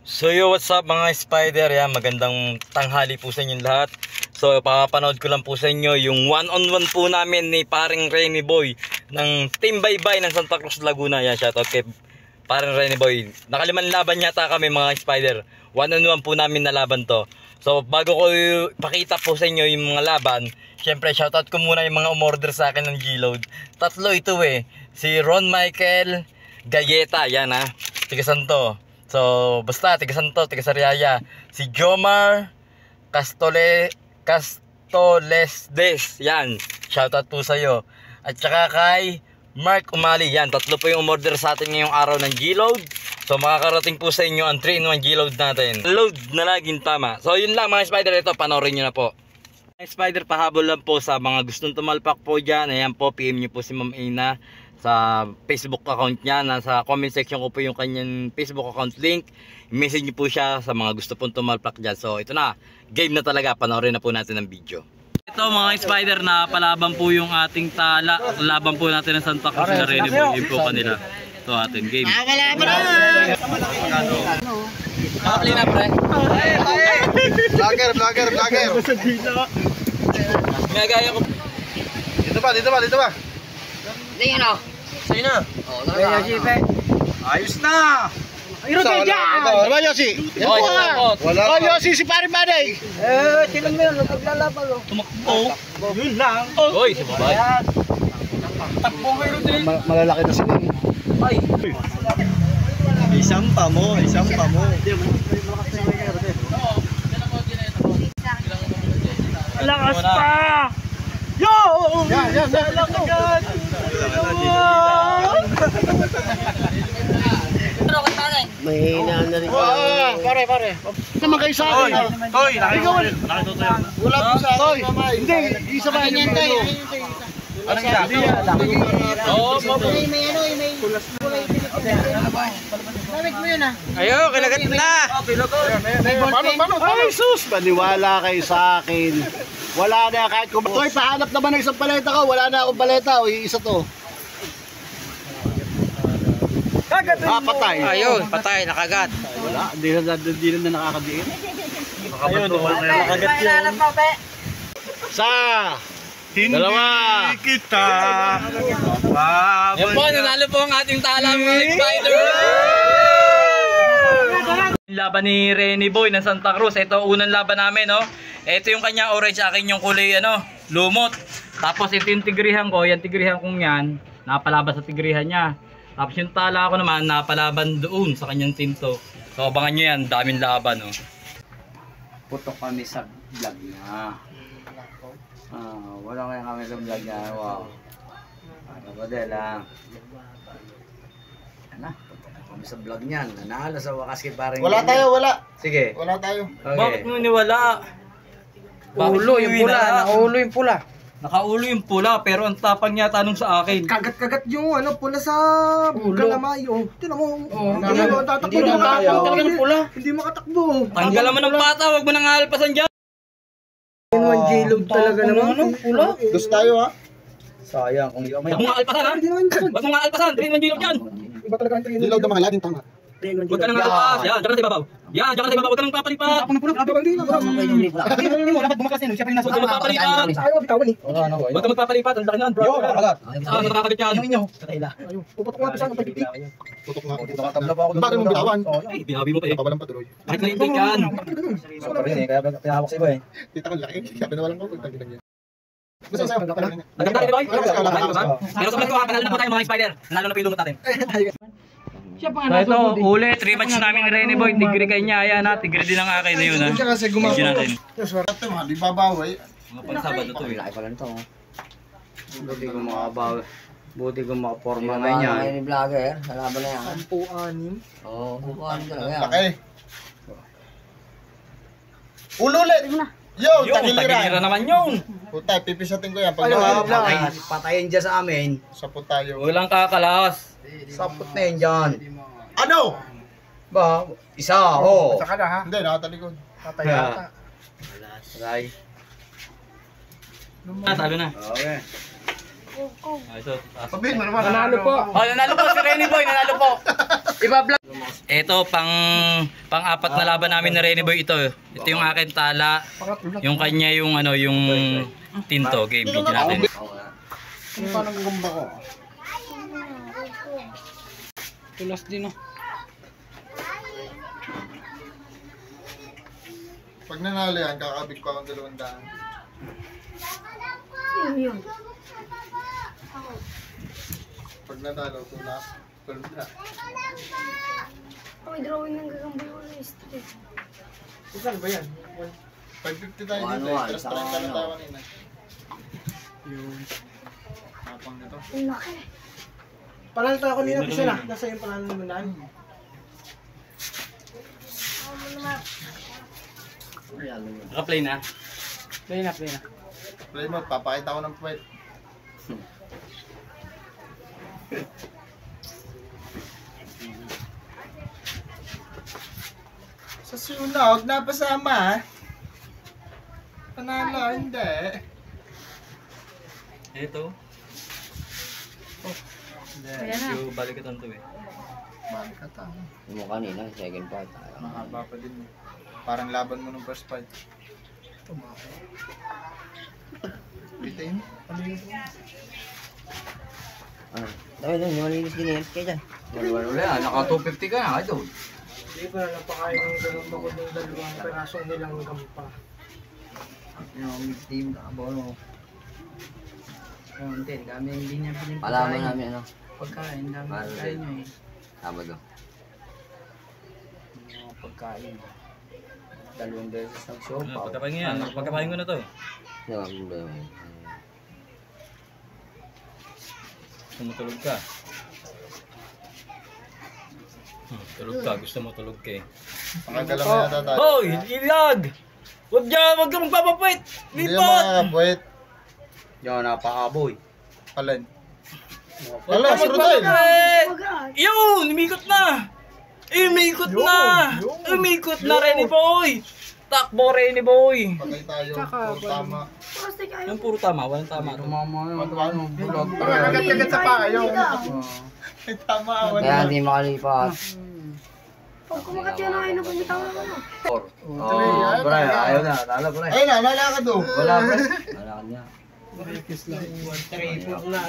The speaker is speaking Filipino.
So yo, what's up mga spider? Yan, magandang tanghali po sa inyong lahat. So, papapanood ko lang po sa inyo yung one-on-one po namin ni paring Rainy Boy ng Team Baybay ng Santa Cruz, Laguna. Yan, shoutout kay paring Rainy Boy. Nakaliman laban yata kami mga spider. One-on-one po namin na laban to. So, bago ko pakita po sa inyo yung mga laban, syempre shoutout ko muna yung mga umorder sa akin ng G-Load. Tatlo ito eh. Si Ron Michael Gayeta, yan ha. Tiga Santo. So, basta, tiga Santo, tiga Sariaya. Si Jomar Castole, Castolesdes. Yan. Shoutout po sa'yo. At saka kay Mark Umali. Yan. Tatlo po yung umorder sa atin ngayong araw ng G-Load. So, makakarating po sa inyo ang 3-in-1 G-Load natin. Load na laging tama. So, yun lang mga spider. Ito, panoorin nyo na po. Mga Spider, pahabol lang po sa mga gustong tumalpak po dyan. Ayan po, PM nyo po si Ma'am Ina sa Facebook account niya. Nasa comment section ko po yung kanyang Facebook account link. I-message niyo po siya sa mga gusto pong tumalpak dyan. So ito na, game na talaga. Panoorin na po natin ang video. Ito mga spider na palaban po yung ating tala. Laban po natin ng Santa Cruz na Rene Boy. Yun po kanila. Ito ating game. Nakaplay na pre. Vlogger, vlogger, vlogger. Ginagaya ko. Dito ba, dito ba, dito ba? Tingin o. Na. Oh, Kaya Jipe. Ayos na. Ayun tayo dyan! Ito, ano ba Yossi? Okay, tapos. Wala Oh, ka. Yossi, si Pare Maday! Eh, tinan mo yun. Naglalaban o. Tumakbo. Yun lang. Hoy, si babae. Malalaki na sila. Ay. Isang pa mo, isang pa mo. Lakas pa! Yo! Yan, yan, yan. Lang agad! Ano ka tanay? Ah, pare, pare. Naman kayo sa akin. Hoy, Ikaw, Wala po sa akin. Hindi, isa ba yung tayo? Anong isa? Oo, May may ano, eh, may kulay Namit mo yun ah. Ayo, kilagat na. Paano, paano, Ay, sus! Maniwala kayo sa akin. Wala na kahit kung... Toy, pahanap naman ng isang paleta ko. Wala na akong paleta. O, isa to. Ah, patay. Ayun, patay, nakagat. Wala, hindi na, hindi na nakakadiin. Ayun, Nakagat yun. pe. Sa! Hindi Dalawa. kita. Yan po, nanalo po ang ating tala mga spider. Laban ni Rene Boy ng Santa Cruz. Ito unang laban namin, no. Ito yung kanya orange, akin yung kulay ano, lumot. Tapos ito yung tigrihan ko, yan tigrihan kong yan, napalaban sa tigrihan niya. Tapos yung tala ko naman, napalaban doon sa kanyang tinto. So abangan nyo yan, daming laban, no. putok kami sa vlog niya. Ah, wala kaya kami sa vlog niya. Wow. Ano ba din lang? Ano? Putok kami sa vlog niyan. Nanalo sa wakas kay parang Wala tayo, wala. Sige. Wala tayo. Okay. Bakit mo niwala? Bakit Ulo yung pula. Nakaulo yung pula. Nakaulo yung pula, pero ang tapang niya tanong sa akin. Kagat-kagat yung ano, pula sa Ulo. galamay. Oh, tinan mo. Oo, Hindi tama. mo tatakbo. Hindi na tayo. Talaga ng pula. Hindi makatakbo. Tanggalan mo ng pata, wag mo nang alpasan dyan. One J-load talaga naman. Ano? Pula? Gusto tayo ha? Sayang. Kung di ka may... Wag mo nga alpasan ha. Wag mo nga alpasan, tingin mo yung dyan. Iba talaga ang trainer. J-load na mga lading tanga. Wag ka nang alpas. Yan, dyan ka sa ibabaw. Yan, dyan ka sa ibabaw, wag ka nang papalipat. Ako na pula. Grabe hindi na. Hindi mo dapat bumakas yan. Siya pa yung nasa Huwag ka magpapalipat. Ayaw, bitawan eh. Na. Huwag ka magpapalipat, ang laki nan, bro. Ah, nakakabit yan. Ayaw. Puputok nga sa ang pagpipi. Putok nga. Dito ka tabla pa ako. Bakit mo bitawan? Ay, binabi mo pa eh. Kawalan pa tuloy. Kahit nalimbig yan. Kaya pinahawak sa iba eh. Tita ko laki. Kaya pinawalan ko. Pagtagin niya. Gusto sa'yo. Nagkakita di ba? Pero sa mga panalo na po tayo mga spider. Nanalo na po yung lumot natin. Siya pa So ito, uli, 3 match namin ni Rene Boy. Tigre kay niya, ayan ha. Tigre din ang akin na yun ha. Siya kasi Tigre natin. Ito mga, di babawi. Mga pagsabado to eh. Laki pala nito. oh. Buti ko makabawi. Buti ko makaporma ngayon yan. ngayon ni vlogger. Sa laban na yan. Sampu-anim. Oo, kukuhaan talaga yan. Laki. Ulo ulit. Yo, tagiliran. naman yun. Puta, pipisatin ko yan. Pag Ano ano, patay, patayin dyan sa amin. Sapot tayo. Walang kakalas. Sapot na yun dyan. Ano? Ba? Isa, oh. Saka na ha? Hindi, nakatalikod. Patay Yeah. yata. Aray. Ah, talo na. Okay. Ah, ito. Sabihin mo naman. Nanalo po. Oh, nanalo po si Rene Boy, nanalo po. Iba-vlog. Ito, pang pang-apat na laban namin na Renny Boy ito. Ito yung akin tala. Yung kanya yung ano, yung tinto. Game, video natin. Ano? Tulas din oh. Pag nanalo yan, kakabit ko akong dalawang daan. Sino yun? Pag natalo, tulak. Tulak. May drawing ng gagambay ko na street. Saan ba yan? 550 tayo dito eh. Tapos ano, 30 na ano. tayo kanina. Yung... Tapang nito. Ang laki. Panalta ako nila isa na. Nasa yung panalo naman naan. Ako mo naman. Naka-play na. Play na, play na. Play mo, papakita ko ng puwet. Sa sunog, napasama ha? Panalo, hindi. Ito. Ayan na. Yung balikatan to eh. Balik ka tao. Yung kanina, second part. Mahaba pa din eh. Parang laban mo nung first fight. Bitin? Ano yun? Ano? Dami doon, yung malinis din yan. Kaya dyan. Wala wala yan. Naka 250 ka na. Ay doon. Hindi ko na napakain ng dalawang bakod ng dalawang perasong nilang gampa. Yung team ka ba ano? Oh, hindi. Dami hindi niya pinipagkain. Alaman namin ano. Pagkain, dami pagkain niya eh. Sabado. Mga pagkain. Dalawang beses ng sopa. Pagkapain nga yan. Pagkapain ko na to. Ko problema yun. Tumutulog ka. Hmm, tulog ka. Gusto mo tulog ka eh. Pakagala mo yata tayo. Hoy! Ilag! Huwag dyan! Huwag ka magpapapait! Hindi yung mga puwet. Yan, napakaboy. Alin? Huwag Wala, ka si Rodel. Yun! Umikot na! Umikot na! Umikot na, Renny Boy! Takbo, Renny Boy! Patay tayo. Kung tama. Ayaw. Yung puro tama, walang tama. Tumama yun. Ano? Bulag. Kagat-kagat sa pa. Ayaw. Ay, tama. Wala. Kaya hindi makalipat. Pag kumagat yan ay nabumitaw na ako. Four. Tuloy, Oh, ayaw pre, na. ayaw na. Talo, pre. Ay, naalala ka doon. Wala, pre. Wala ka niya. Triple na.